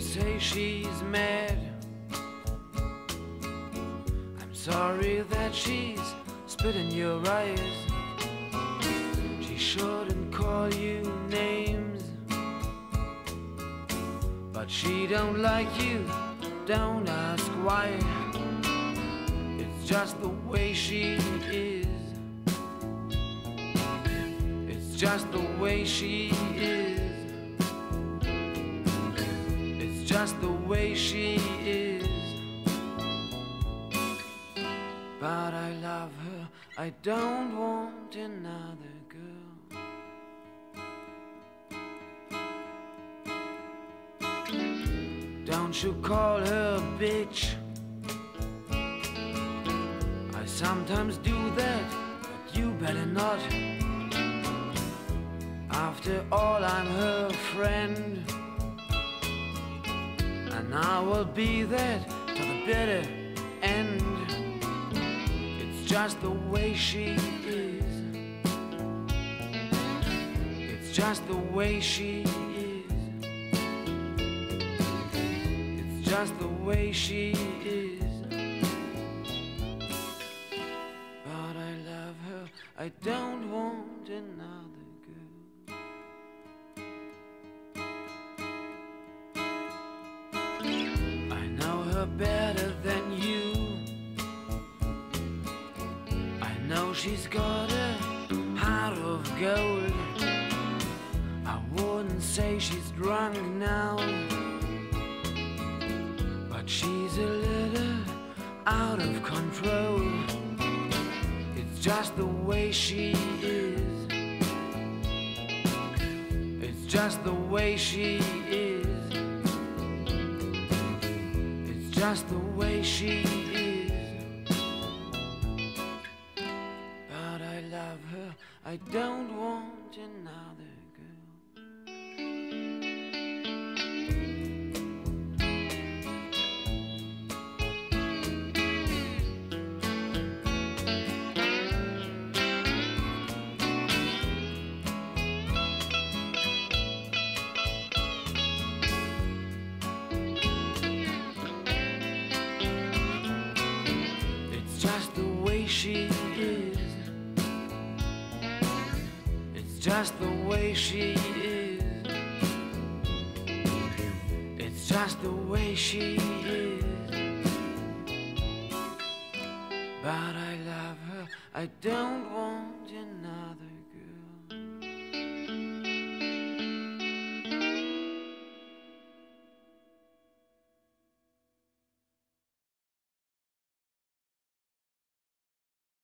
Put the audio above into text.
say she's mad. I'm sorry that she's spit in your eyes. She shouldn't call you names. But she don't like you, don't ask why. It's just the way she is. It's just the way she is. Just the way she is. But I love her, I don't want another girl. Don't you call her a bitch. I sometimes do that, but you better not. After all, I'm her friend. And I will be there to the bitter end. It's just the way she is. It's just the way she is. It's just the way she is. But I love her, I don't want another better than you. I know she's got a heart of gold. I wouldn't say she's drunk now, but she's a little out of control. It's just the way she is. It's just the way she is. Just the way she is. But I love her, I don't want another girl. Just the way she is. It's just the way she is. But I love her, I don't want